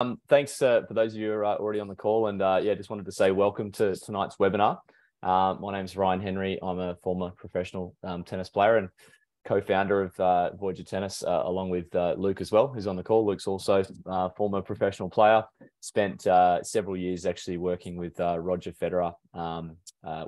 Um, thanks uh, for those of you who are uh, already on the call. And uh, yeah, just wanted to say welcome to tonight's webinar. Uh, my name is Ryan Henry. I'm a former professional um, tennis player and co-founder of uh, Voyager Tennis, uh, along with Luke as well, who's on the call. Luke's also a former professional player. Spent several years actually working with Roger Federer, um,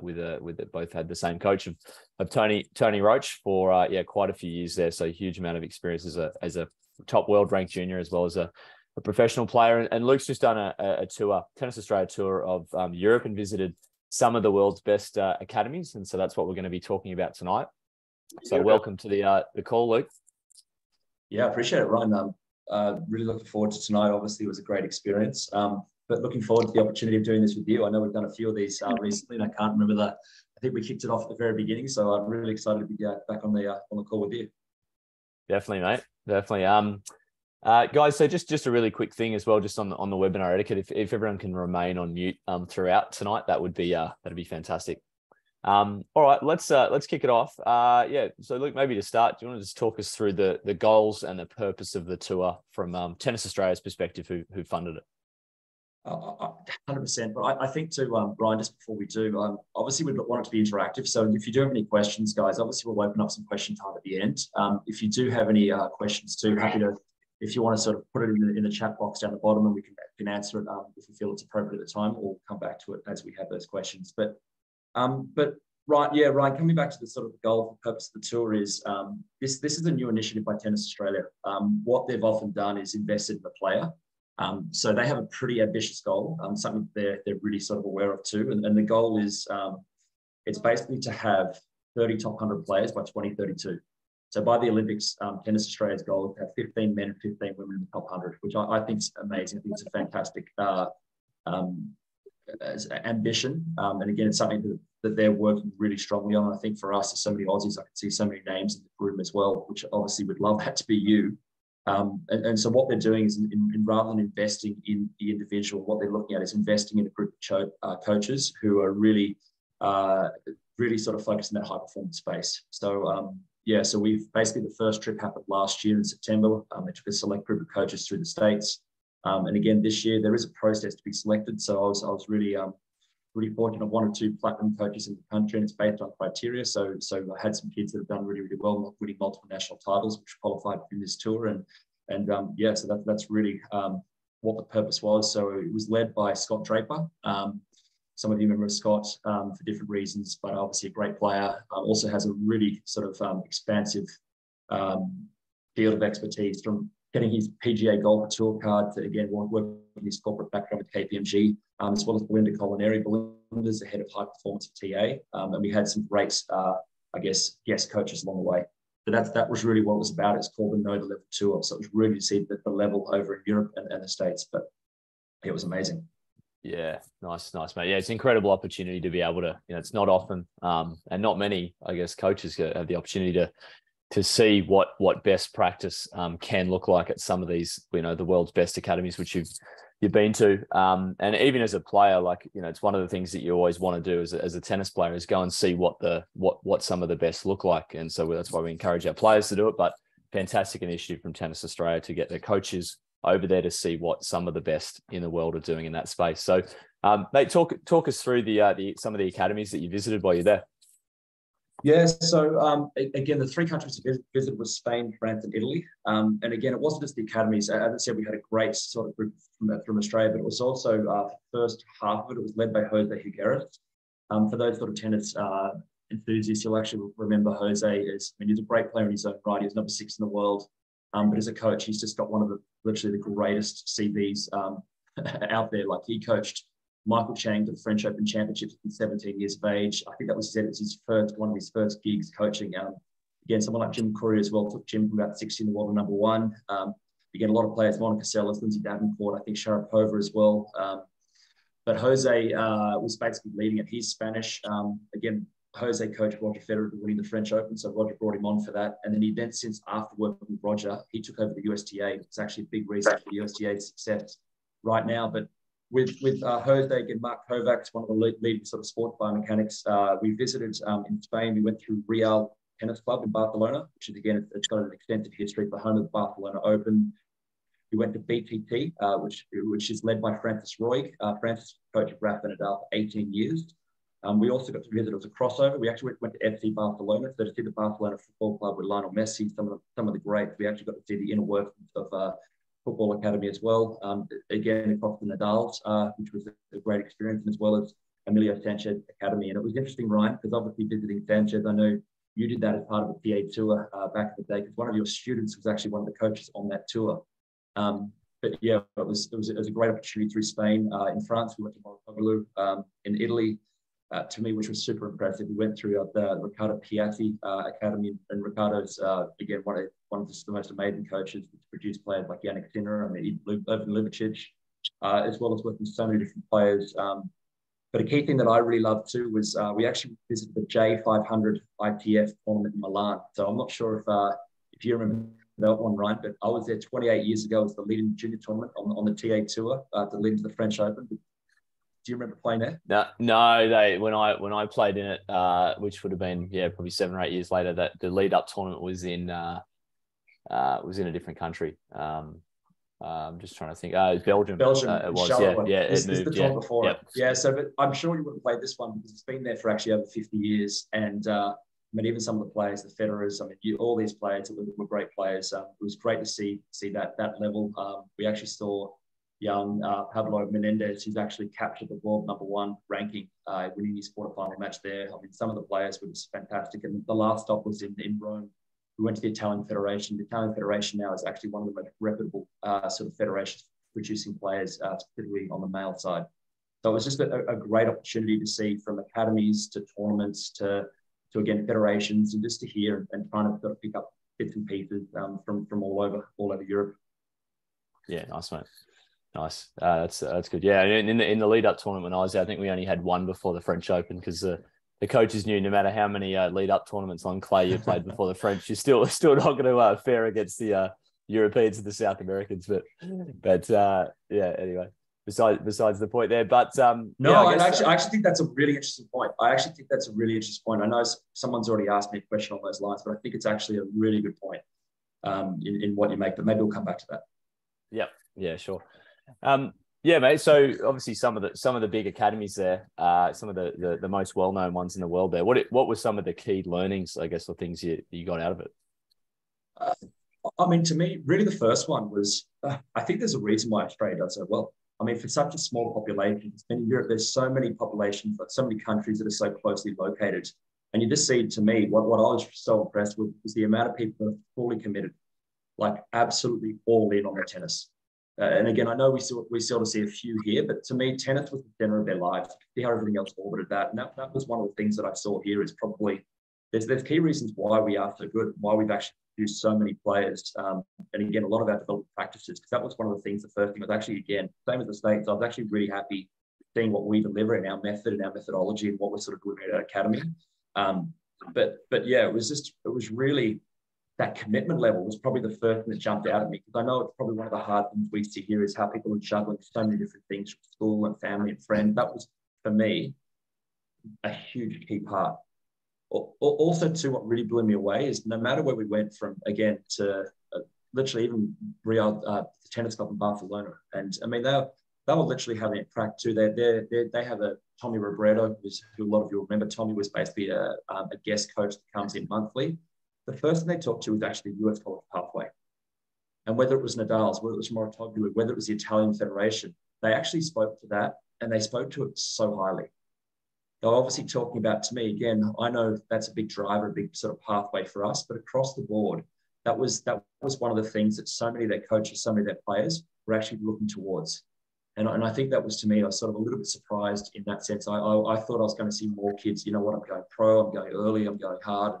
with a, with a, both had the same coach of, of Tony Tony Roche for yeah quite a few years there. So huge amount of experience as a as a top world ranked junior as well as a a professional player. And, Luke's just done a, a tour, Tennis Australia tour of um, Europe and visited some of the world's best uh, academies. And so that's what we're going to be talking about tonight. So yeah. welcome to the uh, the call, Luke. Yeah, I appreciate it, Ryan. Um, uh, really looking forward to tonight. Obviously, it was a great experience. Um, but looking forward to the opportunity of doing this with you. I know we've done a few of these uh, recently, and I can't remember that. I think we kicked it off at the very beginning, so I'm really excited to be uh, back on the uh, on the call with you. Definitely, mate. Definitely. Um, uh, guys, so just just a really quick thing as well, just on the on the webinar etiquette. If, if everyone can remain on mute um, throughout tonight, that would be uh, that'd be fantastic. Um, all right, let's uh, let's kick it off. Uh, yeah, so Luke, maybe to start, do you want to just talk us through the the goals and the purpose of the tour from um, Tennis Australia's perspective, who who funded it? Hundred percent. But I, I, think to um, Brian, just before we do, um, obviously we want it to be interactive. So if you do have any questions, guys, obviously we'll open up some question time at the end. Um, if you do have any uh, questions too, happy to if you want to sort of put it in the, in the chat box down the bottom and we can, can answer it um, if we feel it's appropriate at the time or come back to it as we have those questions. But um, but right, yeah, right. Coming back to the sort of goal for purpose of the tour is um, this this is a new initiative by Tennis Australia. Um, what they've often done is invested in the player. Um, so they have a pretty ambitious goal, um, something they're, they're really sort of aware of too. And, and the goal is it's basically to have 30 top 100 players by 2032. So by the Olympics, um, Tennis Australia's goal have 15 men and 15 women in the top 100, which I, I think is amazing. I think it's a fantastic uh, um, ambition. Um, and again, it's something that, that, they're working really strongly on. I think for us, as so many Aussies, I can see so many names in the room as well, which obviously would love that to be you. Um, and, and, so what they're doing is, in, in, rather than investing in the individual, what they're looking at is investing in a group of cho- uh, coaches who are really, uh, really sort of focused in that high performance space. So um, yeah, so we've basically the first trip happened last year in September. Um, they took a select group of coaches through the states, um, and again this year there is a process to be selected. So I was I was really um, really fortunate. One or two platinum coaches in the country, and it's based on criteria. So so I had some kids that have done really really well, winning multiple national titles, which qualified in this tour, and and um, yeah, so that, that's really um, what the purpose was. So it was led by Scott Draper. Um, some of you remember Scott um, for different reasons, but obviously a great player. Um, also has a really sort of um, expansive um, field of expertise from getting his PGA Golf Tour card to again work working his corporate background with KPMG, as well as Belinda Colineri. Belinda's the head of high performance at TA, and we had some great, uh, I guess, guest coaches along the way. But that that was really what it was about. It's called the Know the Level Tour. So it was really to see the, the level over in Europe and, and the States. But it was amazing. Yeah, nice, nice, mate. Yeah, it's an incredible opportunity to be able to, you know, it's not often, um, and not many, I guess, coaches have the opportunity to to see what what best practice um, can look like at some of these, you know, the world's best academies, which you've you've been to. Um, and even as a player, like you know, it's one of the things that you always want to do as a, as a tennis player is go and see what the what what some of the best look like. And so that's why we encourage our players to do it. But fantastic initiative from Tennis Australia to get their coaches over there to see what some of the best in the world are doing in that space. So, um, mate, talk talk us through the, uh, the some of the academies that you visited while you're there. Yeah, so um, again, the three countries we visited was Spain, France, and Italy. Um, and again, it wasn't just the academies. As I said, we had a great sort of group from, from Australia, but it was also uh, the first half of it, it was led by Jose Higueras. Um, for those sort of tennis uh, enthusiasts, you'll actually remember Jose as, I mean, he's a great player in his own right. He's number six in the world. Um, but as a coach, he's just got one of the literally the greatest CVs um, out there. Like he coached Michael Chang to the French Open Championships at 17 years of age. I think that was said it was his first one of his first gigs coaching. Um, again, someone like Jim Courier as well took Jim from about 16 to the world to number one. Um, again, a lot of players, Monica Seles, Lindsay Davenport, I think Sharapova as well. Um, but Jose uh, was basically leading it. He's Spanish. Um, again, Jose coached Roger Federer winning the French Open, so Roger brought him on for that. And then he then, since after working with Roger, he took over the USTA. It's actually a big reason for the USTA's success right now. But with with uh, Jose and Mark Kovacs, one of the leading sort of sport biomechanics, uh, we visited um, in Spain. We went through Real Tennis Club in Barcelona, which is again it's got an extensive history, the home of the Barcelona Open. we went to BTT, uh, which which is led by Francis Roig. Uh, Francis coached Rafa Nadal for 18 years. Um, we also got to visit as a crossover. We actually went, to FC Barcelona, so to see the Barcelona Football Club with Lionel Messi, some of the, some of the greats. We actually got to see the inner workings of uh, Football Academy as well. Um, again, across the Nadals, uh, which was a, great experience, as well as Emilio Sanchez Academy. And it was interesting, Ryan, because obviously visiting Sanchez, I know you did that as part of a PA tour uh, back in the day, because one of your students was actually one of the coaches on that tour. Um, but yeah, it was, it was, it was a great opportunity through Spain. Uh, in France, we went to Mouratoglou. Um, in Italy, uh, to me, which was super impressive. We went through uh, the Riccardo Piatti uh, Academy, and Riccardo's, uh, again one of one of the most amazing coaches to produce players like Jannik Sinner, I mean, Ivan Ljubicic, uh, as well as working with so many different players. Um, but a key thing that I really loved too was uh, we actually visited the J500 ITF tournament in Milan. So I'm not sure if if you remember that one, right? But I was there 28 years ago as the leading junior tournament on, on the TA tour to lead to the French Open do you remember playing there? No, no. They when I when I played in it, uh, which would have been yeah probably seven or eight years later, that the lead up tournament was in uh, uh, was in a different country. Um, I'm just trying to think. Uh, Belgium. Belgium. Uh, it was. Yeah, yeah. It moved. the yeah. before. Yep. Yeah. So, but I'm sure you wouldn't play this one because it's been there for actually over 50 years, and uh, I mean, even some of the players, the Federers, I mean, you, all these players were, were great players. Um, it was great to see see that that level. Um, we actually saw young uh, Pablo Menendez, who's actually captured the world number one ranking, uh, winning his quarterfinal match there. I mean, some of the players were just fantastic. And the last stop was in, in Rome. We went to the Italian Federation. The Italian Federation now is actually one of the most reputable uh, sort of federations producing players, uh, particularly on the male side. So it was just a, a, great opportunity to see from academies to tournaments to, to again, federations and just to hear and trying to sort of pick up bits and pieces um, from, from all over, all over Europe. Yeah, nice, mate. Nice. Uh, that's that's good. Yeah, and in the in the lead up tournament when I was there, I think we only had one before the French Open because the the coaches knew no matter how many uh, lead up tournaments on clay you played before the French, you're still still not going to uh, fare against the uh, Europeans and the South Americans. But but uh, yeah, anyway. Besides, besides the point there, but um, no, yeah, I, guess, I actually, I actually think that's a really interesting point. I actually think that's a really interesting point. I know someone's already asked me a question on those lines, but I think it's actually a really good point um, in, in what you make. But maybe we'll come back to that. Yeah, yeah, sure. Um, yeah, mate. So obviously some of the some of the big academies there, uh, some of the, the, the most well known ones in the world there. What what were some of the key learnings, I guess, or things you you got out of it? Uh, I mean, to me, really, the first one was uh, I think there's a reason why Australia does so well. I mean, for such a small population, in Europe, there's so many populations, like so many countries that are so closely located. And you just see, to me, what, what I was so impressed with was the amount of people that are fully committed, like absolutely all in on the tennis. Uh, and again, I know we still we still see a few here, but to me, tennis was the center of their lives. See how everything else orbited that, and that, that was one of the things that I saw here. Is probably there's there's key reasons why we are so good, why we've actually produced so many players, um, and again, a lot of our development practices. Because that was one of the things. The first thing was actually again same as the states. I was actually really happy seeing what we deliver in our method and our methodology and what we're sort of doing at our academy. Um, but but yeah, it was just it was really that commitment level was probably the first thing that jumped out at me because I know it's probably one of the hard things we see here is how people are juggling so many different things from school and family and friends. That was for me a huge key part. Also, too, what really blew me away is no matter where we went from again to uh, literally even Real uh, tennis club in Barcelona, and I mean they they were literally having it cracked too. They they they have a Tommy Robredo, who a lot of you remember. Tommy was basically a, um, a guest coach that comes in monthly the first thing they talked to was actually the US college pathway. And whether it was Nadal's, whether it was Mouratoglou, whether it was the Italian Federation, they actually spoke to that and they spoke to it so highly. They're obviously talking about, to me, again, I know that's a big driver, a big sort of pathway for us, but across the board, that was that was one of the things that so many of their coaches, so many of their players were actually looking towards. And, and I think that was to me, I was sort of a little bit surprised in that sense. I, I, I thought I was going to see more kids, you know what, I'm going pro, I'm going early, I'm going hard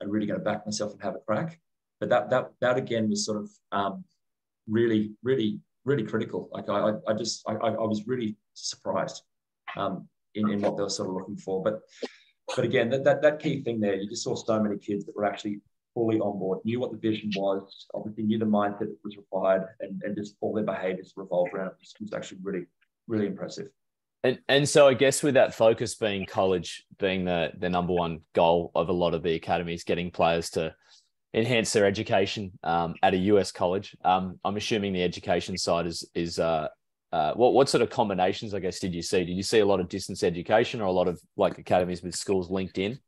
and really going to back myself and have a crack. But that that that again was sort of um, really really really critical. Like I I just I, I was really surprised um, in in what they were sort of looking for. But but again that, that that key thing there, you just saw so many kids that were actually fully on board, knew what the vision was, obviously knew the mindset that was required, and, and just all their behaviors revolved around it. It was actually really really impressive. And and so I guess with that focus being college being the the number one goal of a lot of the academies, getting players to enhance their education um, at a US college. Um, I'm assuming the education side is is uh, uh, what what sort of combinations I guess did you see? Did you see a lot of distance education or a lot of like academies with schools linked in?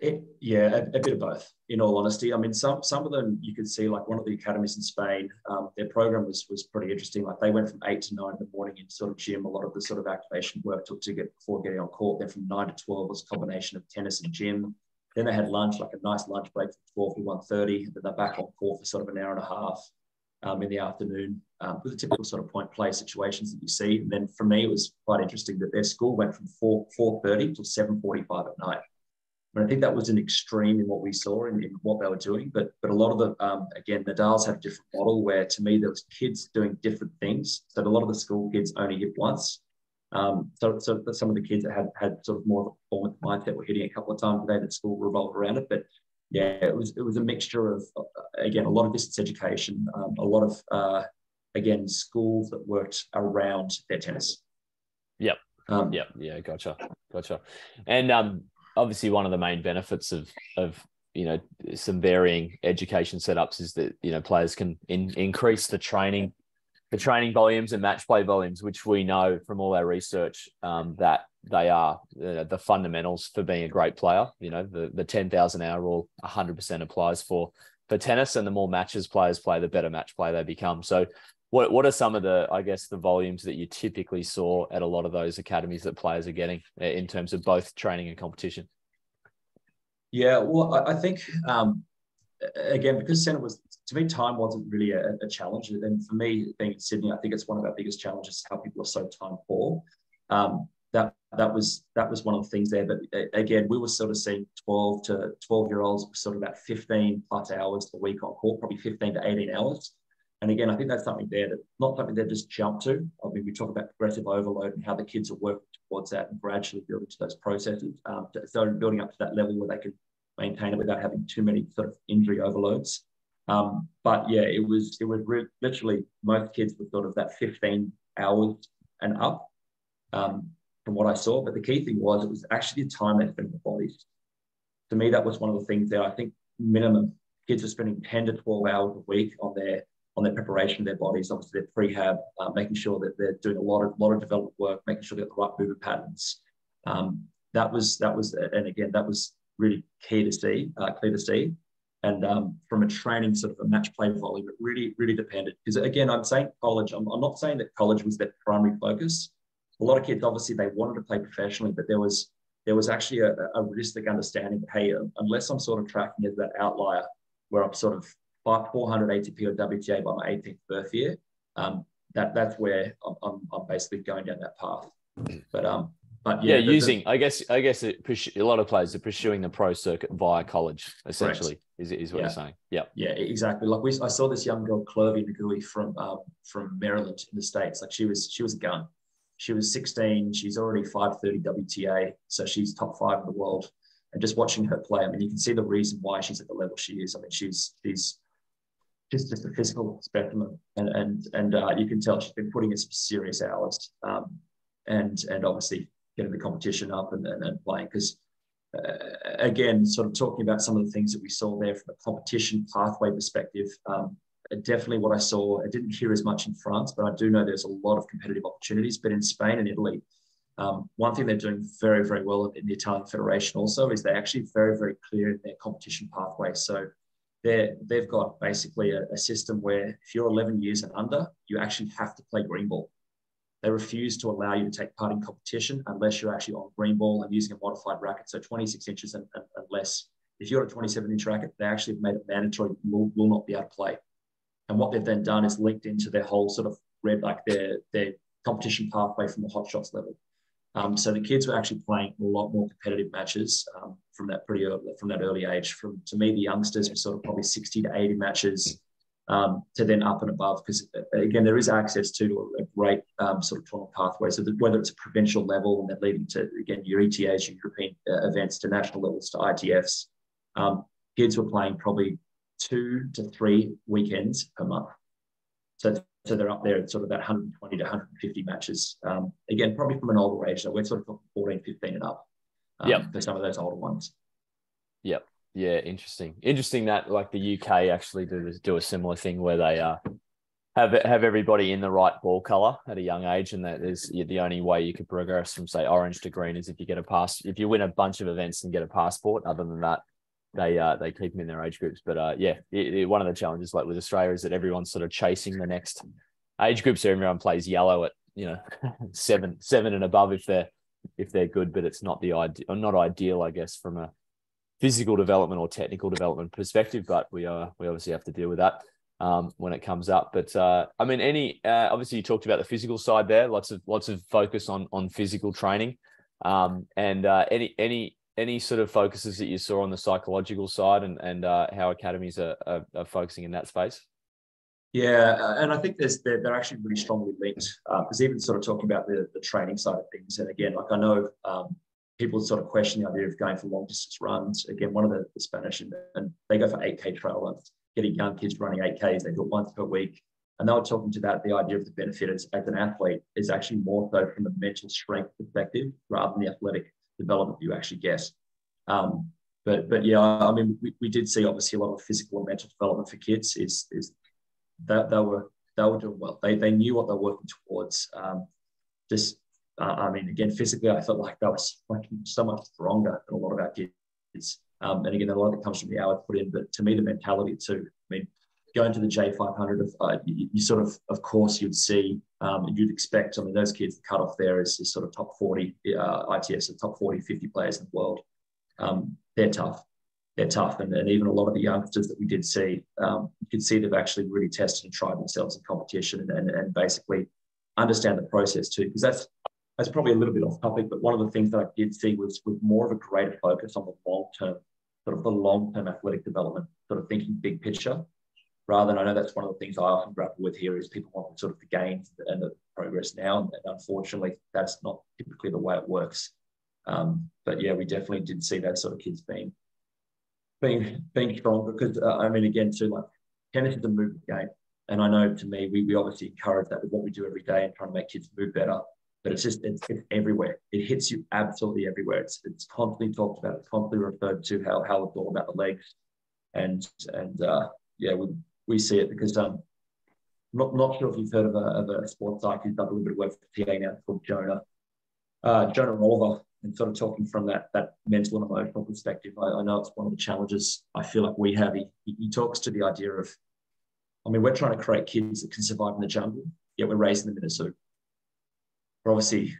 It, yeah, a, a, bit of both. In all honesty, I mean, some some of them you could see, like one of the academies in Spain, um, their program was was pretty interesting. Like they went from eight to nine in the morning in sort of gym. A lot of the sort of activation work took to get before getting on court. Then from nine to twelve was a combination of tennis and gym. Then they had lunch, like a nice lunch break from twelve to one thirty. Then they're back on court for sort of an hour and a half um, in the afternoon um, with the typical sort of point play situations that you see. And then for me, it was quite interesting that their school went from four four thirty to seven forty five at night. I think that was an extreme in what we saw in, in what they were doing. But but a lot of the um, again, Nadal's had a different model where to me there was kids doing different things. So a lot of the school kids only hit once. Um, so, so some of the kids that had had sort of more of a performance mindset were hitting a couple of times a day that school revolved around it. But yeah, it was it was a mixture of uh, again a lot of distance education, um, a lot of uh, again schools that worked around their tennis. Yep. Um, yep. Yeah. Gotcha. Gotcha. And um, obviously one of the main benefits of of you know some varying education setups is that you know players can in, increase the training the training volumes and match play volumes which we know from all our research um, that they are uh, the fundamentals for being a great player. You know the the 10,000 hour rule 100% applies for for tennis and the more matches players play the better match play they become. So what what are some of the I guess the volumes that you typically saw at a lot of those academies that players are getting uh, in terms of both training and competition? Yeah, well, I, think um, again because Senate was to me time wasn't really a, a, challenge, and for me being in Sydney, I think it's one of our biggest challenges how people are so time poor. Um, that that was that was one of the things there. But again, we were sort of seeing 12 to 12 year olds sort of about 15 plus hours a week on court, probably 15 to 18 hours. And again, I think that's something there that not something they just jump to. I mean, we talk about progressive overload and how the kids are working towards that and gradually building to those processes. Um, so building up to that level where they can maintain it without having too many sort of injury overloads. Um, but yeah, it was it was re- literally most kids were sort of that 15 hours and up um, from what I saw. But the key thing was it was actually the time they spent in the bodies. To me, that was one of the things that I think minimum kids are spending 10 to 12 hours a week on their on their preparation of their bodies, obviously their prehab, uh, making sure that they're doing a lot of lot of development work, making sure they have the right movement patterns. Um, that was that was, and again, that was really key to see, uh, clear to see. And um, from a training sort of a match play volume, it really really depended. Because again, I'm saying college. I'm, I'm not saying that college was their primary focus. A lot of kids obviously they wanted to play professionally, but there was there was actually a, a realistic understanding that hey, unless I'm sort of tracking as that outlier where I'm sort of 400 ATP or WTA by my 18th birth year, um, that that's where I'm, I'm, I'm, basically going down that path. But um, but yeah, yeah using the, I guess I guess it, a lot of players are pursuing the pro circuit via college. Essentially, correct. is is what yeah. you're saying? Yeah, yeah, exactly. Like we, I saw this young girl, Clervie Ngounoue from um, from Maryland in the states. Like she was she was a gun. She was 16. She's already 530 WTA, so she's top five in the world. And just watching her play, I mean, you can see the reason why she's at the level she is. I mean, she's she's just just a physical specimen, and and and uh, you can tell she's been putting in some serious hours, um, and and obviously getting the competition up and and, and playing because. Uh, again, sort of talking about some of the things that we saw there from a competition pathway perspective, um, definitely what I saw. I didn't hear as much in France, but I do know there's a lot of competitive opportunities. But in Spain and Italy, um, one thing they're doing very, very well in the Italian Federation also is they're actually very, very clear in their competition pathway. So they they've got basically a, a, system where if you're 11 years and under, you actually have to play green ball. They refuse to allow you to take part in competition unless you're actually on green ball and using a modified racket, so 26 inches and, and, and less. If you're a 27 inch racket, they actually have made it mandatory you will, will not be able to play. And what they've then done is linked into their whole sort of red, like their, their competition pathway from the hot shots level. Um, so the kids were actually playing a lot more competitive matches um, from that pretty early, from that early age. From to me, the youngsters were sort of probably 60 to 80 matches um, to then up and above. Because uh, again, there is access to a great um, sort of tournament pathway. So whether it's a provincial level and then leading to again your ETAs, your European uh, events, to national levels, to ITFs, um, kids were playing probably two to three weekends per month. So so they're up there at sort of that 120 to 150 matches. Um, again, probably from an older age. So we're sort of talking 14, 15 and up um, yep. for some of those older ones. Yep. Yeah, interesting. Interesting that like the UK actually do do a similar thing where they uh have have everybody in the right ball color at a young age, and that is the only way you could progress from say orange to green is if you get a pass. If you win a bunch of events and get a passport. Other than that, they uh they keep them in their age groups. But uh yeah, it, it, one of the challenges like with Australia is that everyone's sort of chasing the next age group, so everyone plays yellow at you know seven seven and above if they're if they're good, but it's not the ideal not ideal, I guess, from a physical development or technical development perspective. But we are we obviously have to deal with that um, when it comes up. But uh, I mean, any uh, obviously you talked about the physical side there. Lots of lots of focus on on physical training, um, and uh, any any any sort of focuses that you saw on the psychological side and and uh, how academies are, are, are, focusing in that space. Yeah, uh, and I think there's they're, they're actually really strongly linked because even sort of talking about the the training side of things, and again, like I know. Um, people sort of question the idea of going for long distance runs. Again, one of the, the Spanish and, and they go for 8K trail runs getting young kids running 8Ks. They do it once per week. And they were talking about the idea of the benefit as, as an athlete is actually more so from a mental strength perspective rather than the athletic development you actually get. Um, but but yeah, I mean, we, we did see obviously a lot of physical and mental development for kids. Is is that they were they were doing well. They they knew what they're working towards. Um, just uh, I mean, again, physically, I felt like they was like so much stronger than a lot of our kids. Um, and again, a lot of it comes from the hours put in, but to me, the mentality too. I mean, going to the J500, of, uh, you, you, sort of, of course, you'd see, um, you'd expect, I mean, those kids, the cutoff there is, is sort of top 40 uh, ITF, the top 40, 50 players in the world. Um, they're tough. They're tough. And, and even a lot of the youngsters that we did see, um, you could see they've actually really tested and tried themselves in competition and, and, and basically understand the process too, because that's that's probably a little bit off topic, but one of the things that I did see was, with more of a greater focus on the long term sort of the long-term athletic development, sort of thinking big picture, rather than I know that's one of the things I often grapple with here is people want sort of the gains and the progress now, and unfortunately, that's not typically the way it works. Um, but yeah, we definitely did see that sort of kids being being being strong because uh, I mean, again, too, like tennis is a movement game, and I know to me, we we obviously encourage that with what we do every day and trying to make kids move better but it's just it's, it's everywhere. It hits you absolutely everywhere. It's it's constantly talked about. It's constantly referred to how how it's all about the legs, and and uh, yeah, we we see it because um, not not sure if you've heard of a, of a sports psych who's done a little bit of work for TA now called Jonah, uh, Jonah Oliver, and sort of talking from that that mental and emotional perspective. I, I know it's one of the challenges I feel like we have. He, he talks to the idea of, I mean, we're trying to create kids that can survive in the jungle, yet we're raising them in a zoo but obviously,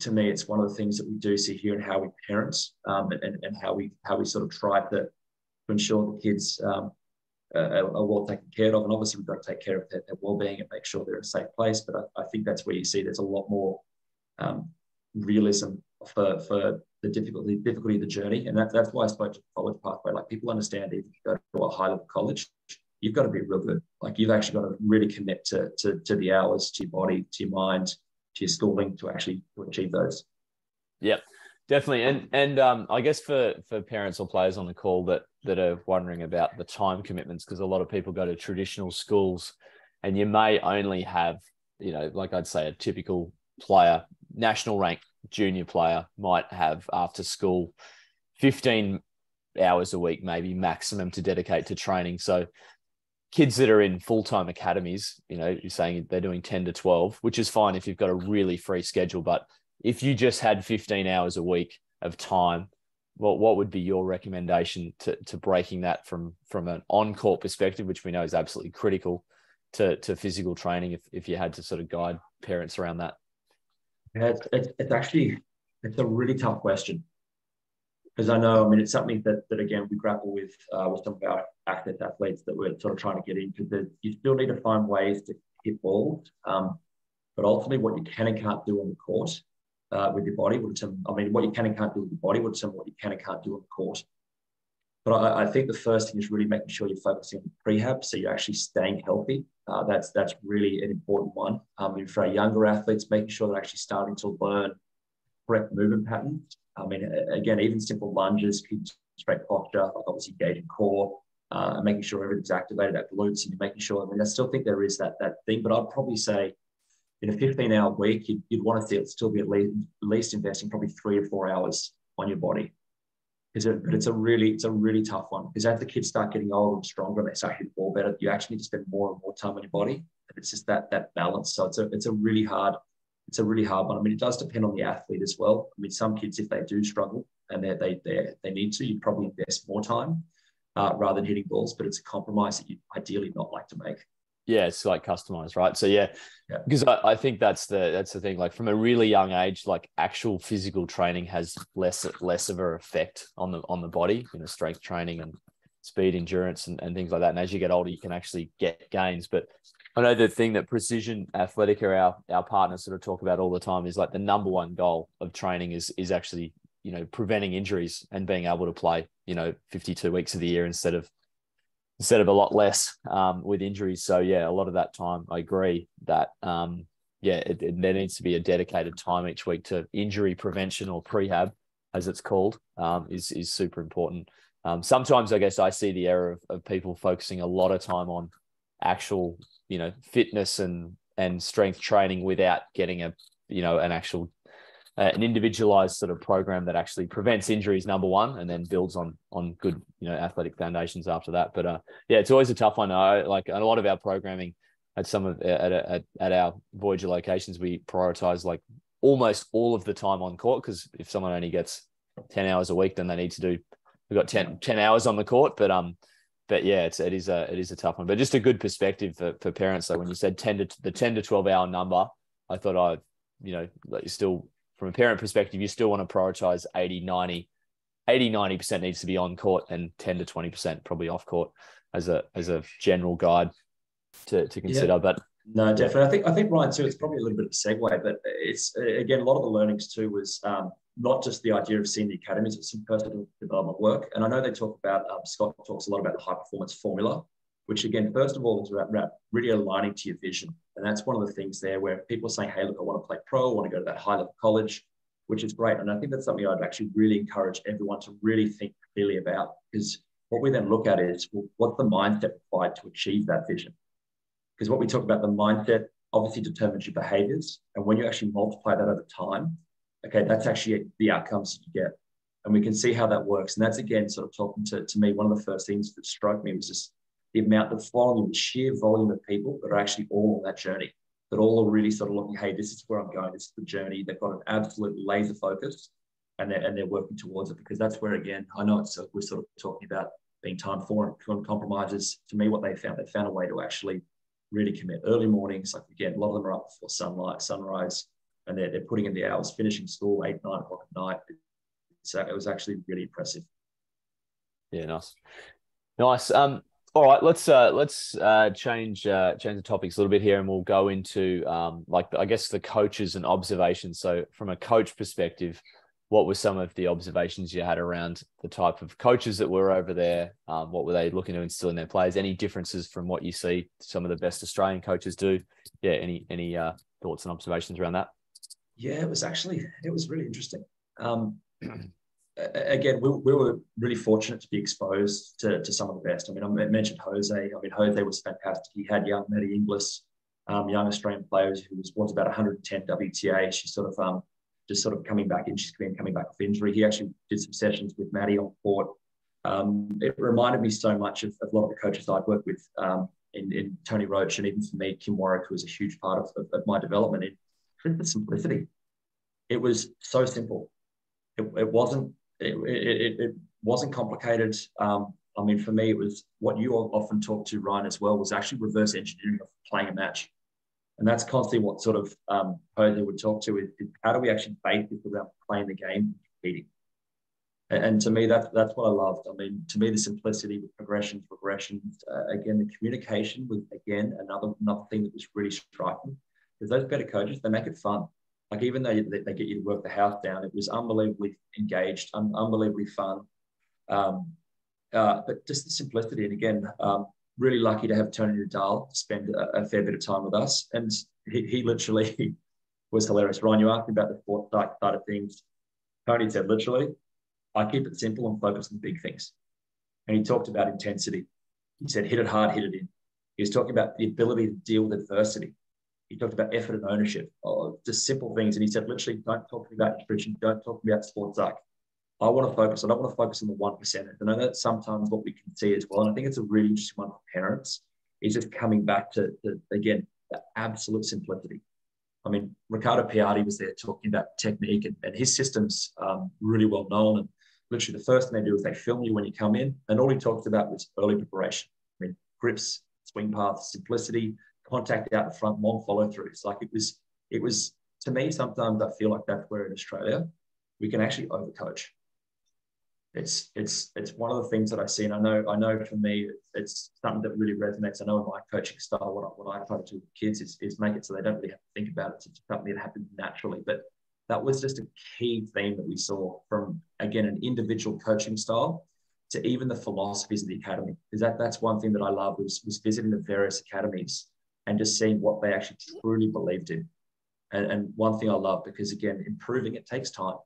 to me, it's one of the things that we do see here in how we parent um, and, and how we how we sort of try to, to ensure the kids um, are, are, well taken care of. And obviously, we've got to take care of their, their well-being and make sure they're a safe place. But I, I think that's where you see there's a lot more um, realism for for the difficulty difficulty of the journey, and that, that's why I spoke to the college pathway. Like people understand if you go to a high level college, you've got to be real good. Like you've actually got to really connect to, to, to the hours, to your body, to your mind, to your schooling to actually to achieve those. Yep, definitely. And and um, I guess for for parents or players on the call that that are wondering about the time commitments, because a lot of people go to traditional schools, and you may only have, you know, like I'd say, a typical player, national rank junior player might have after school, fifteen hours a week, maybe maximum to dedicate to training. So kids that are in full-time academies you know you're saying they're doing 10 to 12 which is fine if you've got a really free schedule but if you just had 15 hours a week of time what what would be your recommendation to, to breaking that from from an on-court perspective which we know is absolutely critical to to physical training if, if you had to sort of guide parents around that yeah, it's, it's, it's actually it's a really tough question because I know, I mean, it's something that, that again, we grapple with uh, with some of our active athletes that we're sort of trying to get into. That you still need to find ways to hit balls, um, but ultimately, what you can and can't do on the court uh, with your body will determine. I mean, what you can and can't do with your body will determine what you can and can't do on the court. But I, I think the first thing is really making sure you're focusing on prehab, so you're actually staying healthy. Uh, that's that's really an important one. Um, and for our younger athletes, making sure they're actually starting to learn correct movement patterns I mean, again, even simple lunges, keep straight posture, like obviously gauging core, uh, and making sure everything's activated at glutes, and making sure. I mean, I still think there is that that thing, but I'd probably say in a 15 hour week, you'd, you'd want to still be at least, least investing probably three or four hours on your body. Is it, but it's a really, it's a really tough one because as the kids start getting older and stronger, and they start hitting the ball better. You actually need to spend more and more time on your body. And it's just that that balance. So it's a it's a really hard, it's a really hard one. I mean, it does depend on the athlete as well. I mean, some kids, if they do struggle and they they they they need to, you probably invest more time uh, rather than hitting balls. But it's a compromise that you ideally not like to make yeah it's like customized right? So yeah, yeah. because I, I, think that's the that's the thing like from a really young age like actual physical training has less less of an effect on the on the body you know strength training and speed endurance and, and things like that. And as you get older you can actually get gains. But i know the thing that precision athletica our our partners sort of talk about all the time is like the number one goal of training is is actually you know preventing injuries and being able to play you know 52 weeks of the year instead of instead of a lot less um, with injuries. So yeah, a lot of that time, I agree that um, yeah, it, it, there needs to be a dedicated time each week to injury prevention or prehab, as it's called, um, is is super important. Um, sometimes I guess I see the error of, of people focusing a lot of time on actual, you know, fitness and and strength training without getting a you know an actual uh, an individualized sort of program that actually prevents injuries number one and then builds on on good you know athletic foundations after that. But uh yeah it's always a tough one. I, like a lot of our programming at some of at, at, at our voyager locations we prioritize like almost all of the time on court because if someone only gets 10 hours a week then they need to do we've got 10, 10 hours on the court. But um but yeah it's it is a it is a tough one. But just a good perspective for, for parents so when you said 10 to the 10 to 12 hour number i thought i you know like still from a parent perspective, you still want to prioritize 80, 90, 80, 90% needs to be on court and 10 to 20% probably off court as a, as a general guide to, to consider. Yeah. But no, definitely. I think, I think Ryan too, it's probably a little bit of a segue, but it's again, a lot of the learnings too was um, not just the idea of seeing the academies, but some personal development work. And I know they talk about, um, Scott talks a lot about the high performance formula, which again, first of all, is about really aligning to your vision. And that's one of the things there where people are saying, hey, look, I want to play pro, I want to go to that high level college, which is great. And I think that's something I'd actually really encourage everyone to really think clearly about because what we then look at is well, what's the mindset required to achieve that vision? Because what we talk about, the mindset obviously determines your behaviors. And when you actually multiply that over time, okay, that's actually the outcomes you get. And we can see how that works. And that's again sort of talking to, to me, one of the first things that struck me was just the amount of volume, the sheer volume of people that are actually all on that journey, that all are really sort of looking, hey, this is where I'm going, this is the journey. They've got an absolute laser focus and they're, and they're working towards it because that's where, again, I know it's, we're sort of talking about being time for and compromises. To me, what they found, they found a way to actually really commit early mornings. Like again, a lot of them are up before sunlight, sunrise, and they're, they're putting in the hours, finishing school eight, nine o'clock at night. So it was actually really impressive. Yeah, nice. Nice. Um, all right, let's uh, let's uh, change uh, change the topics a little bit here, and we'll go into um, like I guess the coaches and observations. So, from a coach perspective, what were some of the observations you had around the type of coaches that were over there? Um, what were they looking to instill in their players? Any differences from what you see some of the best Australian coaches do? Yeah, any any uh, thoughts and observations around that? Yeah, it was actually it was really interesting. Um, again, we, we, were really fortunate to be exposed to, to some of the best. I mean, I mentioned Jose. I mean, Jose was fantastic. He had young Maddie Inglis, um, young Australian players who was, was about 110 WTA. She's sort of um, just sort of coming back in. She's been coming back off injury. He actually did some sessions with Maddie on court. Um, it reminded me so much of, of, a lot of the coaches I'd worked with um, in, in, Tony Roche and even for me, Kim Warwick, who was a huge part of, of, of my development in the simplicity. It was so simple. It, it wasn't it, it, it wasn't complicated. Um, I mean, for me, it was what you often talk to, Ryan, as well, was actually reverse engineering of playing a match. And that's constantly what sort of um, Jose would talk to is, is, how do we actually base this around playing the game, competing? And, and, to me, that's that's what I loved. I mean, to me, the simplicity with progressions, regressions, uh, again, the communication was again another another thing that was really striking. Because those better coaches, they make it fun. Like even though they, they get you to work the house down, it was unbelievably engaged, un- unbelievably fun. Um, uh, but just the simplicity, and again, um, really lucky to have Tony Nadal spend a, a, fair bit of time with us, and he, he literally was hilarious. Ryan, you asked me about the sports side of things. Tony said, literally, I keep it simple and focus on the big things. And he talked about intensity. He said, hit it hard, hit it in. He was talking about the ability to deal with adversity he talked about effort and ownership, or just simple things. And he said, literally, don't talk about nutrition, don't talk about sports psych. I want to focus. I don't want to focus on the one percent. And I know that's sometimes what we can see as well, and I think it's a really interesting one for parents. Is just coming back to, to again the absolute simplicity. I mean, Riccardo Piatti was there talking about technique, and, and his system's um, really well known. And literally, the first thing they do is they film you when you come in, and all he talked about was early preparation. I mean, grips, swing path, simplicity, contact out the front, long follow throughs. Like it was, it was to me. Sometimes I feel like that's where in Australia we can actually overcoach it's it's it's one of the things that I see, and I know I know for me it's something that really resonates. I know in my coaching style, what I, what I try to do with kids is, is make it so they don't really have to think about it. It's something that happens naturally. But that was just a key theme that we saw from again an individual coaching style to even the philosophies of the academy. Because that that's one thing that I love was was visiting the various academies and just seeing what they actually truly believed in. And, and one thing I love because again, improving it takes time.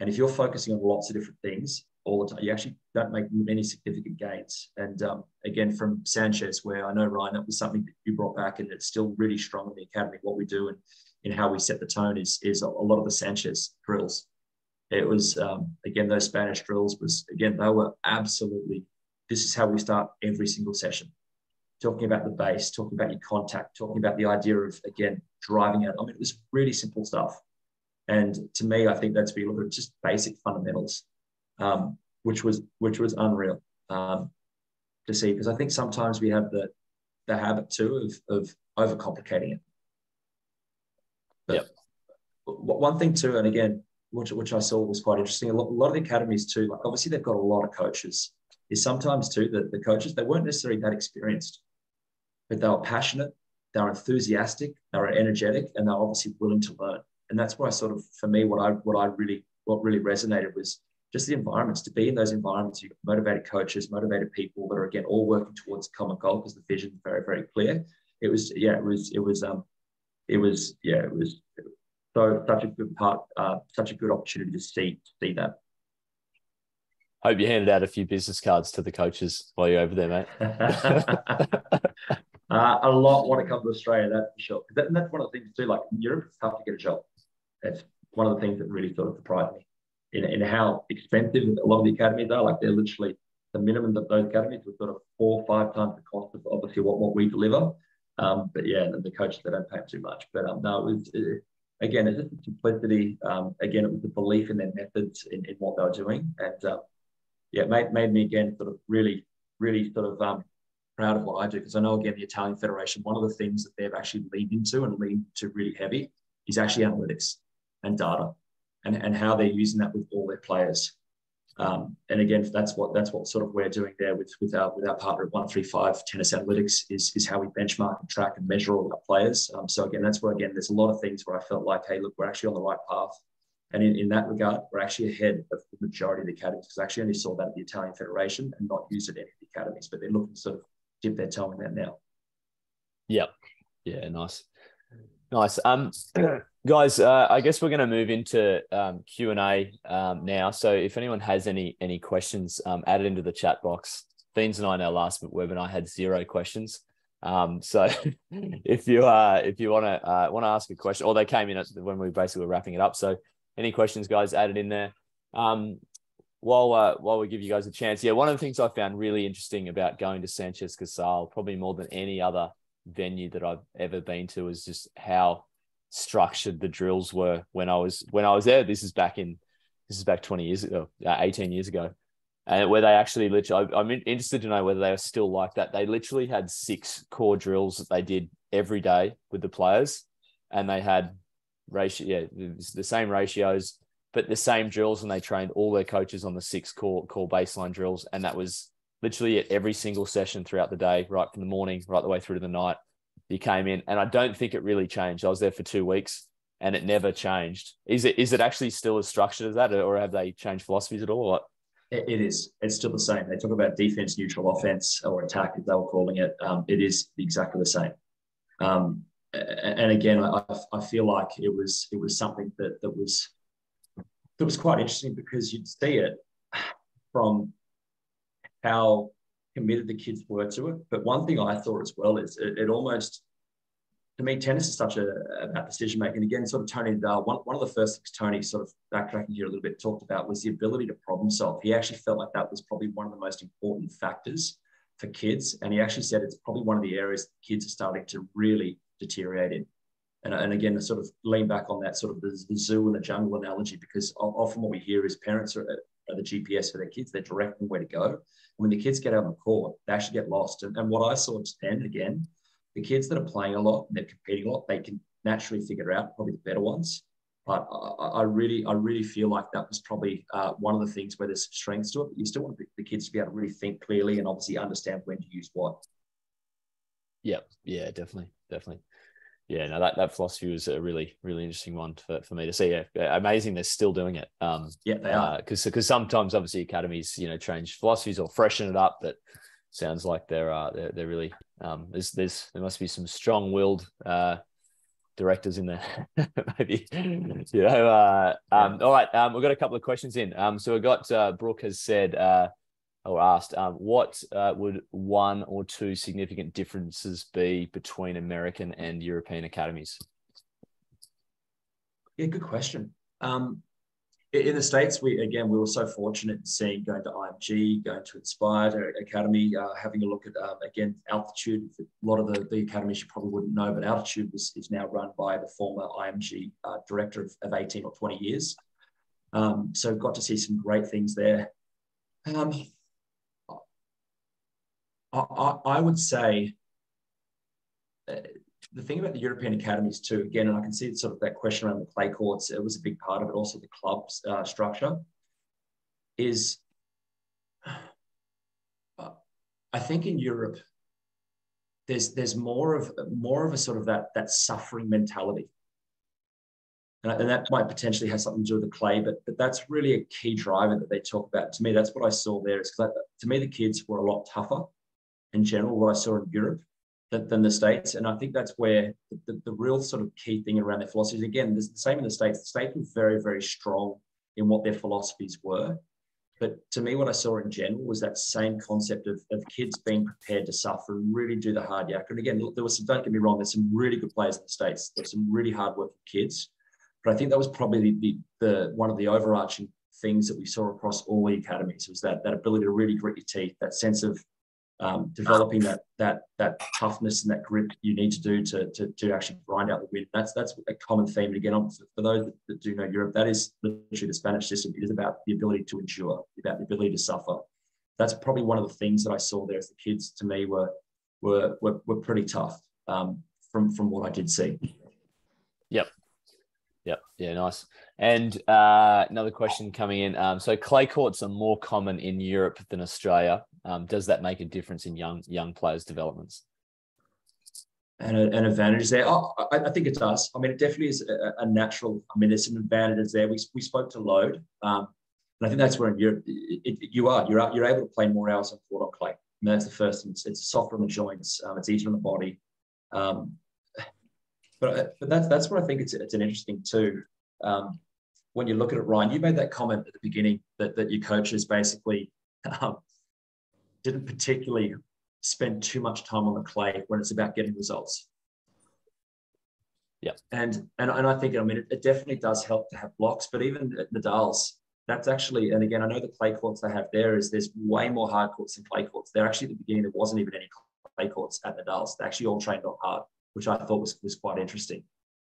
And if you're focusing on lots of different things all the time, you actually don't make many significant gains. And um, again, from Sanchez, where I know Ryan, that was something that you brought back, and it's still really strong in the academy. What we do and in how we set the tone is is a lot of the Sanchez drills. It was um, again those Spanish drills was again they were absolutely. This is how we start every single session. Talking about the base, talking about your contact, talking about the idea of again driving out. I mean, it was really simple stuff and to me, I think that's be a little bit just basic fundamentals, um, which was which was unreal um, to see because I think sometimes we have the the habit too of of overcomplicating it. Yeah. One thing too, and again, which which I saw was quite interesting. A lot, a lot of the academies too, like obviously they've got a lot of coaches. Is sometimes too that the coaches they weren't necessarily that experienced, but they were passionate, they were enthusiastic, they were energetic, and they're obviously willing to learn. And that's why sort of for me what I what I really what really resonated was just the environments to be in those environments you motivated coaches motivated people that are again all working towards a common goal because the vision is very very clear. It was yeah it was it was um it was yeah it was so such a good part uh, such a good opportunity to see see that. Hope you handed out a few business cards to the coaches while you're over there mate uh, a lot want to come to australia that's for sure that, and that's one of the things too like in europe it's tough to get a job that's one of the things that really sort of surprised me in, in how expensive a lot of the academies are. Like they're literally the minimum of those academies was sort of four or five times the cost of obviously what, what we deliver. Um, but yeah, the, the coaches they don't pay too much. But um, no, it was it, again it's just the simplicity. Um, again, it was the belief in their methods in, in what they were doing, and uh, yeah, it made made me again sort of really really sort of um, proud of what I do because I know again the Italian Federation one of the things that they've actually leaned into and leaned to really heavy is actually analytics and data and, and how they're using that with all their players. Um, and again, that's what that's what sort of we're doing there with with our with our partner at One Three Five Tennis Analytics is is how we benchmark and track and measure all our players. Um, so again, that's where again there's a lot of things where I felt like, hey, look, we're actually on the right path. And in, in that regard, we're actually ahead of the majority of the academies because I actually only saw that at the Italian Federation and not used at any of the academies, but they're looking sort of dip their toe in that now. Yeah. Yeah, nice. Nice. Um, guys, uh, I guess we're going to move into um, Q and A um, now. So if anyone has any any questions, um, add it into the chat box. Beans and I in our last webinar had zero questions. Um, so if you uh, if you want to uh, want to ask a question, or they came in when we basically were wrapping it up. So any questions, guys, add it in there. Um, while uh, while we give you guys a chance, yeah, one of the things I found really interesting about going to Sanchez Casal, probably more than any other venue that I've ever been to is just how structured the drills were when I was when I was there. This is back in this is back 20 years ago, uh, 18 years ago. And where they actually literally, I'm interested to know whether they are still like that. They literally had six core drills that they did every day with the players, and they had ratio, yeah, the same ratios, but the same drills, and they trained all their coaches on the six core core baseline drills, and that was literally at every single session throughout the day, right from the morning right the way through to the night. You came in, and I don't think it really changed. I was there for two weeks, and it never changed. Is it is it actually still as structured as that, or have they changed philosophies at all? It is. It's still the same. They talk about defense, neutral, offense, or attack, as they were calling it. Um, it is exactly the same. Um, and again, I, I feel like it was it was something that that was that was quite interesting because you'd see it from how committed the kids were to it. But one thing I thought as well is it, it almost to me, tennis is such a about decision making. Again, sort of Tony Nadal. One, one of the first things Tony sort of backtracking here a little bit talked about was the ability to problem solve. He actually felt like that was probably one of the most important factors for kids, and he actually said it's probably one of the areas kids are starting to really deteriorate in. And, and again, to sort of lean back on that sort of the, the zoo and the jungle analogy, because often what we hear is parents are, are the GPS for their kids. They're directing where to go. And when the kids get out on the court, they actually get lost. And, and what I saw then again the kids that are playing a lot and they're competing a lot, they can naturally figure out probably the better ones. But I, I really, I really feel like that was probably uh, one of the things where there's strengths to it. But you still want the kids to be able to really think clearly and obviously understand when to use what. Yep. Yeah, definitely. Definitely. Yeah, no, that, that philosophy was a really, really interesting one for, for me to see. Yeah, amazing they're still doing it. Um, yeah, they are. Because uh, because sometimes obviously academies, you know, change philosophies or freshen it up, but sounds like they're uh, they're, they're really um, there's there's there must be some strong-willed uh, directors in there, maybe. You know. Uh, um, all right, um, we've got a couple of questions in. Um, so we've got uh, Brooke has said uh, or asked, um, what uh, would one or two significant differences be between American and European academies? Yeah, good question. Um, in the states, we again we were so fortunate in seeing going to IMG, going to Inspired Academy, uh, having a look at um, again altitude. A lot of the, the academies you probably wouldn't know, but altitude was, is now run by the former IMG uh, director of, of, 18 or 20 years. Um, so got to see some great things there. Um, I, I, would say uh, the thing about the European academies too, again, and I can see sort of that question around the clay courts, it was a big part of it, also the club's uh, structure, is uh, I think in Europe, there's there's more of more of a sort of that that suffering mentality. And, and that might potentially have something to do with the clay, but, but that's really a key driver that they talk about. To me, that's what I saw there. Is to me, the kids were a lot tougher in general, what I saw in Europe than, than the States. And I think that's where the, the, real sort of key thing around their philosophies, again, the same in the States. The States were very, very strong in what their philosophies were. But to me, what I saw in general was that same concept of, of kids being prepared to suffer and really do the hard yak. And again, there was some, don't get me wrong, there's some really good players in the States. There's some really hard hardworking kids. But I think that was probably the, the one of the overarching things that we saw across all the academies was that that ability to really grit your teeth, that sense of um, developing that that that toughness and that grip you need to do to, to, to actually grind out the win. That's that's a common theme. And again, for those that do know Europe, that is literally the Spanish system. It is about the ability to endure, about the ability to suffer. That's probably one of the things that I saw there as the kids. To me, were were were, were pretty tough um, from from what I did see. Yep. Yeah. Nice. And uh, another question coming in. Um, so clay courts are more common in Europe than Australia. Um, does that make a difference in young young players' developments? And an advantage there. Oh, I, I, think it does. I mean, it definitely is a, a, natural. I mean, there's some advantages there. We, we spoke to load, um, and I think that's where in Europe it, it, you are. You're you're able to play more hours on court on clay. I mean, that's the first. It's, it's softer on the joints. Um, it's easier on the body. Um, but but that's that's where I think it's it's an interesting too. Um, when you look at it, Ryan, you made that comment at the beginning that that your coaches basically um, didn't particularly spend too much time on the clay when it's about getting results. Yeah. And and and I think I mean it, it definitely does help to have blocks, but even at Nadal's, that's actually and again I know the clay courts they have there is there's way more hard courts than clay courts. There actually at the beginning there wasn't even any clay courts at Nadal's. They actually all trained on hard, which I thought was was quite interesting.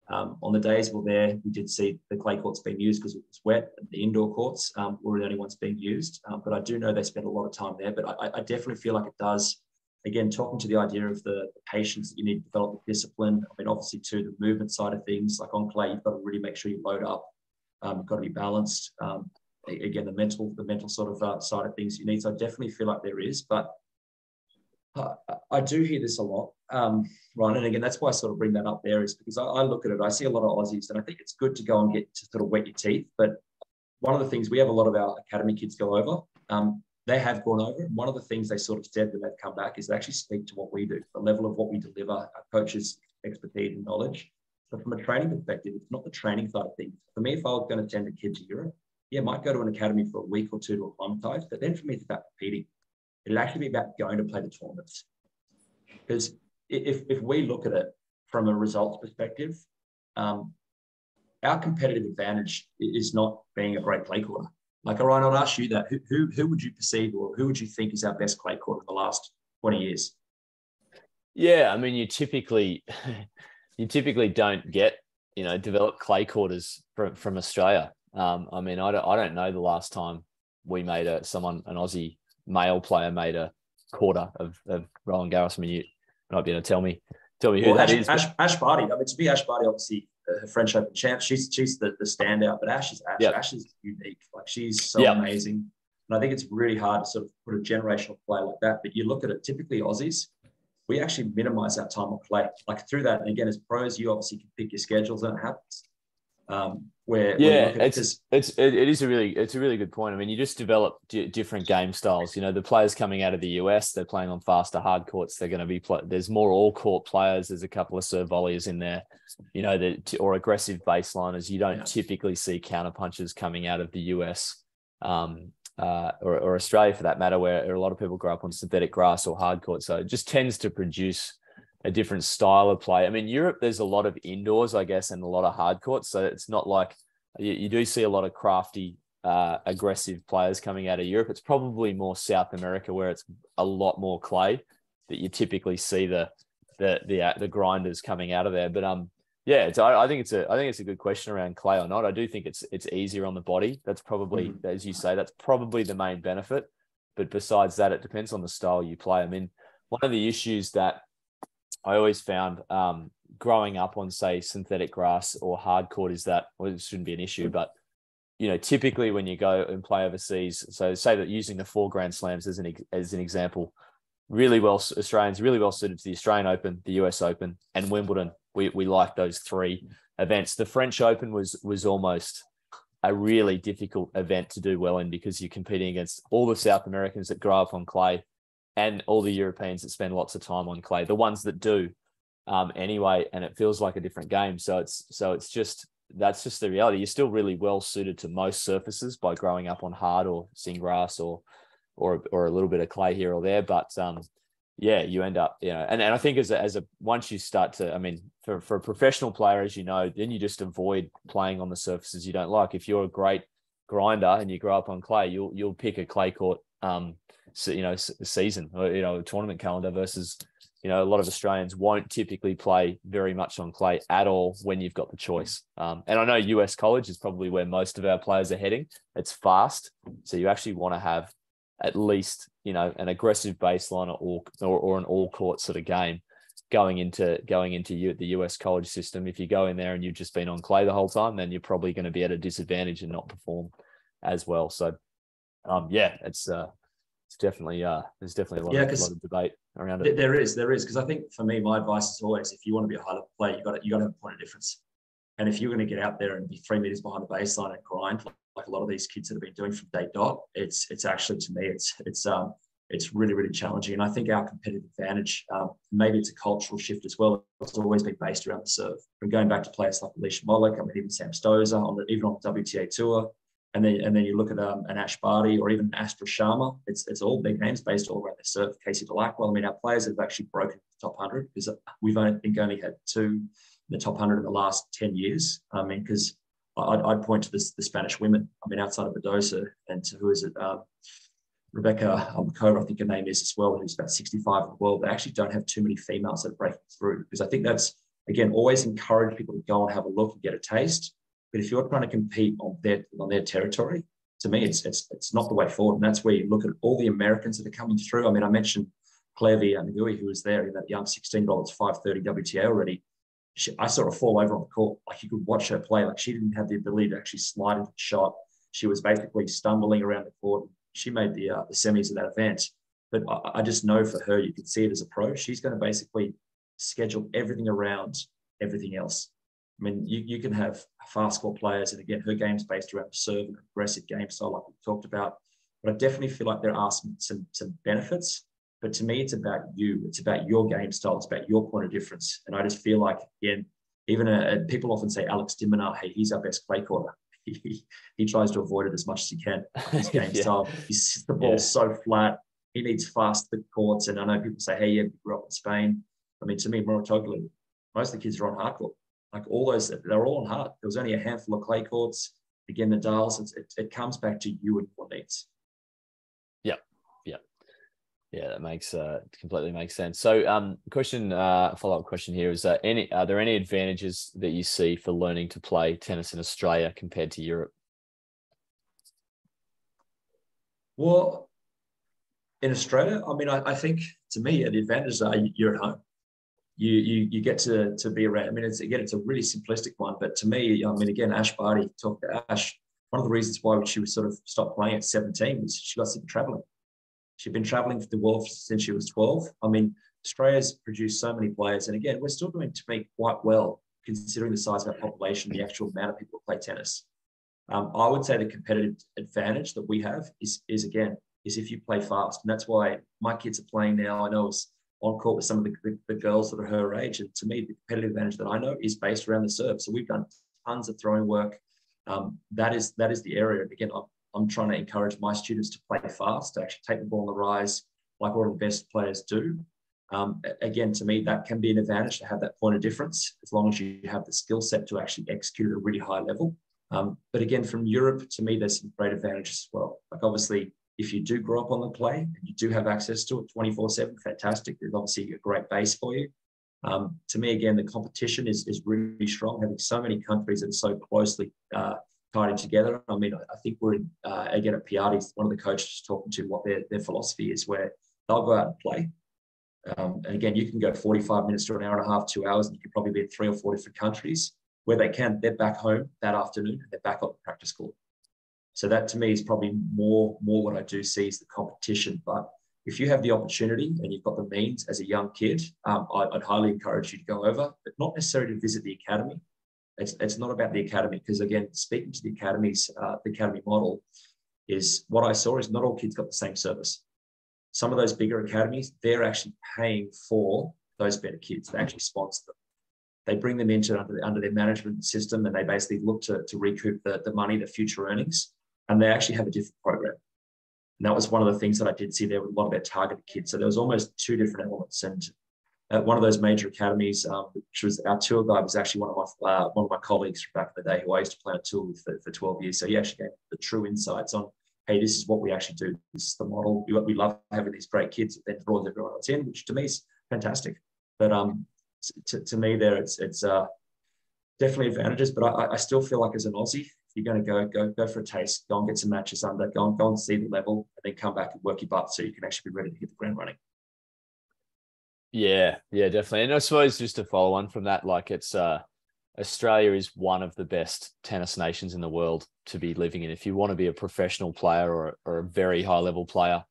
Um, on the days we were there, we did see the clay courts being used because it was wet. The indoor courts um, were the only ones being used. Um, but I do know they spent a lot of time there. But I, I, definitely feel like it does. Again, talking to the idea of the, the patience that you need to develop the discipline. I mean, obviously, too, the movement side of things, like on clay, you've got to really make sure you load up. Um, you've got to be balanced. Um, again, the mental, the mental sort of uh, side of things you need. So I definitely feel like there is. But uh, I do hear this a lot um, Ryan. And again, that's why I sort of bring that up there is because I, I, look at it, I see a lot of Aussies, and I think it's good to go and get to sort of wet your teeth. But one of the things we have a lot of our academy kids go over, um, they have gone over. And one of the things they sort of said when they've come back is they actually speak to what we do, the level of what we deliver, our coaches' expertise and knowledge. But from a training perspective, it's not the training side of things. For me, if I was going to send a kid to Europe, yeah, might go to an academy for a week or two to acclimatise. But then for me, it's about competing. It'll actually be about going to play the tournaments. Because if, if we look at it from a results perspective, um, our competitive advantage is not being a great clay courter. Like, all right, I'll ask you that. Who, who, who would you perceive or who would you think is our best clay courter in the last 20 years? Yeah, I mean, you typically you typically don't get you know developed clay courters from from Australia. Um, I mean, I don't I don't know the last time we made a someone an Aussie male player made a quarter of, of Roland Garros. I mean, you might be able to tell me tell me who well, that Ash, is. Ash, Ash Barty. I mean, to be Ash Barty, obviously uh, her French Open champ. She's she's the, the standout, but Ash is Ash. Yep. Ash is unique. Like she's so yep. amazing. And I think it's really hard to sort of put a generational player like that. But you look at it, typically Aussies, we actually minimize our time of play. Like through that, and again, as pros, you obviously can pick your schedules and it happens. Um, where yeah, it's it's, it's it, it is a really it's a really good point. I mean, you just develop d- different game styles. You know, the players coming out of the US, they're playing on faster hard courts. They're going to be play- there's more all court players. There's a couple of serve volleys in there. You know, that or aggressive baseliners. You don't yeah. typically see counter punches coming out of the US. Um, uh, or, or, Australia for that matter, where a lot of people grow up on synthetic grass or hard court. So it just tends to produce a different style of play. I mean, Europe, there's a lot of indoors, I guess, and a lot of hard courts. So it's not like you, you do see a lot of crafty, uh, aggressive players coming out of Europe. It's probably more South America where it's a lot more clay that you typically see the the the, uh, the grinders coming out of there. But um, yeah, it's, I, I, think it's a I think it's a good question around clay or not. I do think it's it's easier on the body. That's probably mm-hmm. as you say, that's probably the main benefit. But besides that, it depends on the style you play. I mean, one of the issues that I always found um, growing up on say synthetic grass or hard court is that well, it shouldn't be an issue, but you know, typically when you go and play overseas, so say that using the four Grand Slams as an as an example, really well Australians really well suited to the Australian Open, the US Open, and Wimbledon we we like those three events. The French Open was was almost a really difficult event to do well in because you're competing against all the South Americans that grow up on clay and all the Europeans that spend lots of time on clay, the ones that do um, anyway, and it feels like a different game. So it's so it's just that's just the reality. You're still really well suited to most surfaces by growing up on hard or sing grass or or or a little bit of clay here or there, but um, yeah, you end up, you know, and, and I think as a, as a once you start to, I mean, for, for a professional player, as you know, then you just avoid playing on the surfaces you don't like. If you're a great grinder and you grow up on clay, you'll you'll pick a clay court, um, you know, season or you know, tournament calendar versus, you know, a lot of Australians won't typically play very much on clay at all when you've got the choice. Um, and I know US college is probably where most of our players are heading. It's fast, so you actually want to have at least you know an aggressive baseline or or, or an all court sort of game going into going into you at the US college system. If you go in there and you've just been on clay the whole time, then you're probably going to be at a disadvantage and not perform as well. So, um, yeah, it's uh, it's definitely uh, there's definitely a lot, yeah, of, a lot of debate around it. There is, there is, because I think for me, my advice is always if you want to be a high level player, you got to you got to have a point of difference. And if you're going to get out there and be three meters behind the baseline and grind like a lot of these kids that have been doing from day dot, it's it's actually to me it's it's um it's really really challenging. And I think our competitive advantage, um, maybe it's a cultural shift as well. It's always been based around the serve. From going back to players like Alicia Molik, I mean even Sam Stosur on the, even on the WTA tour, and then and then you look at um, an Ash Barty or even Astra Sharma. It's it's all big names based all around the serve. Casey Dellacqua. I mean our players have actually broken the top hundred because we've only think only had two in the top hundred in the last ten years. I mean because I'd, I'd, point to this, the Spanish women. I mean, outside of Badosa and to who is it? Um, Rebecca Almacoba, I think her name is as well, who's about 65 in the world. They actually don't have too many females that are breaking through because I think that's, again, always encourage people to go and have a look and get a taste. But if you're trying to compete on their, on their territory, to me, it's, it's, it's not the way forward. And that's where you look at all the Americans that are coming through. I mean, I mentioned Clervie Ngounoue, who was there in that young $16, 530 WTA already she, I sort of fall over on the court. Like you could watch her play. Like she didn't have the ability to actually slide into the shot. She was basically stumbling around the court. She made the, uh, the semis of that event. But I, I just know for her, you can see it as a pro. She's going to basically schedule everything around everything else. I mean, you, you can have fast court players, and again, her game's based around serve and aggressive game style, like we talked about. But I definitely feel like there are some, some, some benefits but to me, it's about you. It's about your game style. It's about your point of difference. And I just feel like, again, even a, uh, a, people often say Alex de hey, he's our best clay courter. He, he tries to avoid it as much as he can. His game yeah. style. He sits the ball yeah. so flat. He needs fast courts. And I know people say, hey, yeah, grew up in Spain. I mean, to me, Mouratoglou, most of the kids are on hard court. Like all those, they're all on hard. There was only a handful of clay courts. Again, the dials, it, it comes back to you and your needs. Yeah, yeah, yeah. That makes uh, completely makes sense. So, um, question, uh, follow up question here is: uh, any are there any advantages that you see for learning to play tennis in Australia compared to Europe? Well, in Australia, I mean, I, I think to me, the advantages are you're at home. You, you, you get to, to be around. I mean, it's again, it's a really simplistic one, but to me, I mean, again, Ash Barty talked to Ash. One of the reasons why she was sort of stopped playing at 17 was she got sick of traveling. She'd been traveling for the world since she was 12. I mean, Australia's produced so many players, and again, we're still doing to me quite well considering the size of our population, the actual amount of people who play tennis. Um, I would say the competitive advantage that we have is, is again, is if you play fast. And that's why my kids are playing now. I know it's on court with some of the, the, the, girls that are her age. And to me, the competitive advantage that I know is based around the serve. So we've done tons of throwing work. Um, that is that is the area. And again, I'm, I'm trying to encourage my students to play fast, to actually take the ball on the rise, like all the best players do. Um, again, to me, that can be an advantage to have that point of difference as long as you have the skill set to actually execute at a really high level. Um, but again, from Europe, to me, there's some great advantages as well. Like obviously, if you do grow up on the play and you do have access to it 24-7, fantastic. There's obviously a great base for you. Um, to me, again, the competition is, is really strong, having so many countries that so closely uh, tied in together. I mean, I think we're in, uh, again at Piatti's, one of the coaches talking to what their, their philosophy is, where they'll go out and play. Um, and again, you can go 45 minutes to an hour and a half, two hours, and you could probably be in three or four different countries where they can, they're back home that afternoon they're back on the practice court. So that to me is probably more, more what I do see is the competition. But if you have the opportunity and you've got the means as a young kid, um, I, would highly encourage you to go over, but not necessarily to visit the academy. It's, it's not about the academy because again, speaking to the academies, uh, the academy model is what I saw is not all kids got the same service. Some of those bigger academies, they're actually paying for those better kids. They actually sponsor them they bring them into under, under their management system and they basically look to, to recoup the, the money, the future earnings, and they actually have a different program. And that was one of the things that I did see there with a lot of their targeted kids. So there was almost two different elements. And at one of those major academies, um, which was our tour guide, was actually one of my uh, one of my colleagues from back in the day who I used to play on tour with for, for 12 years. So he actually gave the true insights on, hey, this is what we actually do. This is the model. We, we love having these great kids that then draws everyone else in, which to me is fantastic. But um, to, to me there it's it's uh, definitely advantages. But I, I still feel like as an Aussie, you're going to go go go for a taste, go and get some matches under, go and go and see the level, and then come back and work your butt so you can actually be ready to hit the ground running. Yeah, yeah, definitely. And I suppose just to follow on from that, like it's uh Australia is one of the best tennis nations in the world to be living in. If you want to be a professional player or, or a very high level player,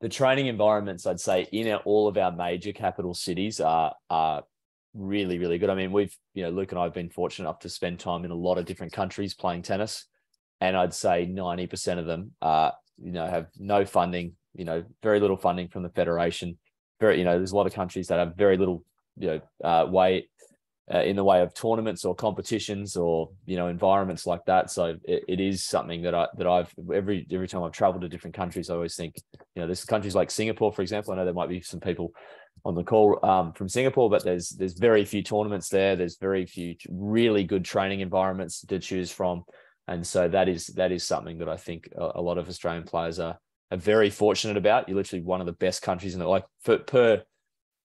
the training environments, I'd say, in all of our major capital cities are are really, really good. I mean, we've, you know, Luke and I have been fortunate enough to spend time in a lot of different countries playing tennis. And I'd say 90% of them are, you know, have no funding, you know, very little funding from the Federation. Very, you know, there's a lot of countries that have very little, you know, uh, way uh, in the way of tournaments or competitions or you know environments like that. So it, it is something that I that I've every every time I've traveled to different countries, I always think you know there's countries like Singapore, for example. I know there might be some people on the call um, from Singapore, but there's there's very few tournaments there. There's very few really good training environments to choose from, and so that is that is something that I think a, a lot of Australian players are are very fortunate about. You're literally one of the best countries in the like for, per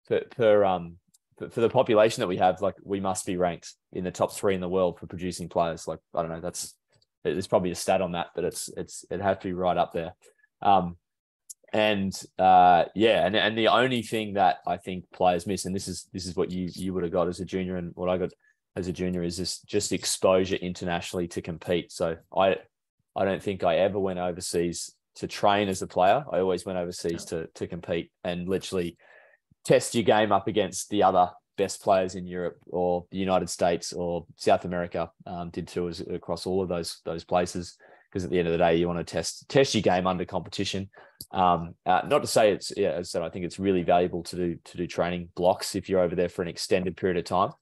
per per um for the population that we have, like we must be ranked in the top three in the world for producing players. Like I don't know, that's there's probably a stat on that, but it's it's it has to be right up there. Um, and uh, yeah, and and the only thing that I think players miss, and this is this is what you you would have got as a junior, and what I got as a junior is just just exposure internationally to compete. So I I don't think I ever went overseas to train as a player. I always went overseas to to compete and literally test your game up against the other best players in Europe or the United States or South America. Um, did tours across all of those those places because at the end of the day, you want to test test your game under competition. Um, uh, not to say it's yeah, as I said, I think it's really valuable to do to do training blocks if you're over there for an extended period of time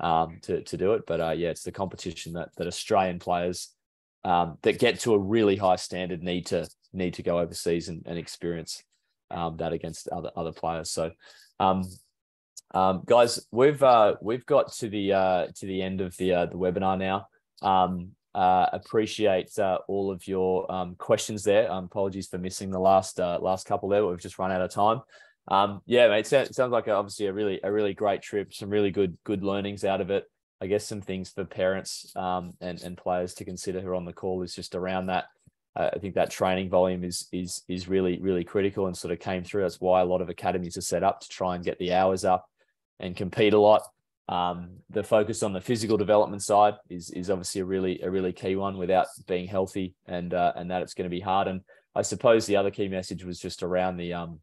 um, to to do it. But uh, yeah, it's the competition that that Australian players um, that get to a really high standard need to need to go overseas and, and experience um, that against other other players. So um, Um, guys, we've uh, we've got to the uh, to the end of the uh, the webinar now. Um, uh, appreciate uh, all of your um, questions there. Um, apologies for missing the last uh, last couple there. We've just run out of time. Um, yeah, mate, it sounds like obviously a really a really great trip. Some really good good learnings out of it. I guess some things for parents um, and and players to consider who are on the call is just around that. Uh, I think that training volume is is is really really critical and sort of came through. That's why a lot of academies are set up to try and get the hours up and compete a lot. Um, the focus on the physical development side is is obviously a really a really key one. Without being healthy and uh, and that it's going to be hard. And I suppose the other key message was just around the um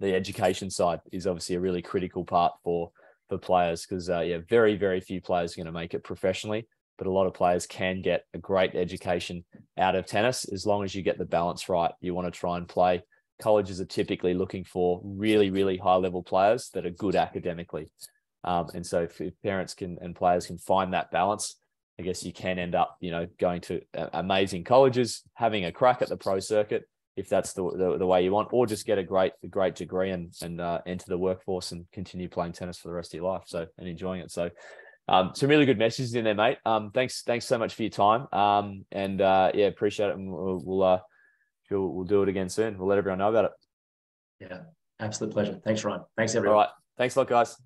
the education side is obviously a really critical part for for players because uh, yeah, very very few players are going to make it professionally, but a lot of players can get a great education out of tennis as long as you get the balance right. You want to try and play. Colleges are typically looking for really really high level players that are good academically. Um, and so if, if, parents can and players can find that balance, I guess you can end up, you know, going to amazing colleges, having a crack at the pro circuit if that's the, the, the way you want, or just get a great a great degree and and uh, enter the workforce and continue playing tennis for the rest of your life. So and enjoying it. So um, some really good messages in there, mate. Um, thanks thanks so much for your time. Um, and uh, yeah, appreciate it. And we'll we'll, uh, we'll we'll do it again soon. We'll let everyone know about it. Yeah, absolute pleasure. Thanks, Ryan. Thanks everyone. All right. Thanks a lot, guys.